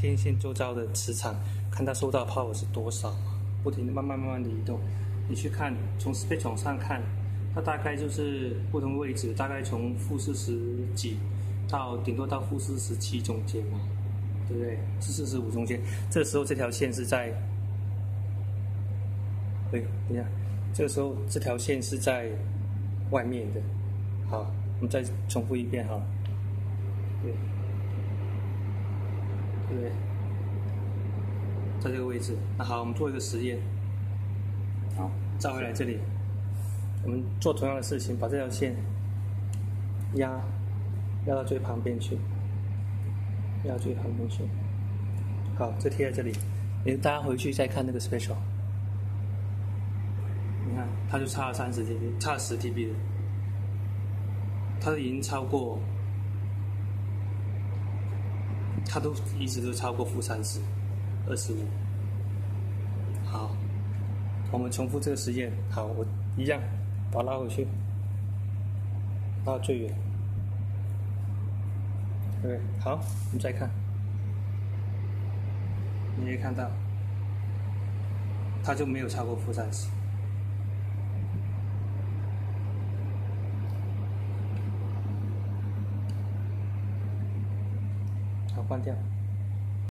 天线周遭的磁场，看它受到 power 是多少，不停的慢慢慢慢的移动。你去看，从 speed 上看，它大概就是不同位置，大概从负四十几到顶多到负四十七中间嘛，对不对？是四十五中间。这时候这条线是在，对，等一下，这个时候这条线是在外面的。好，我们再重复一遍哈。对，对？在这个位置。那好，我们做一个实验。好，再回来这里，我们做同样的事情，把这条线压压到最旁边去，压到最旁边去。好，这贴在这里。你大家回去再看那个 special，你看，它就差了三十 dB，差了十 dB 了，它已经超过。它都一直都超过负三十、二十五。好，我们重复这个实验。好，我一样把它拉回去，拉到最远。对，好，我们再看，你可以看到，它就没有超过负三十。关掉。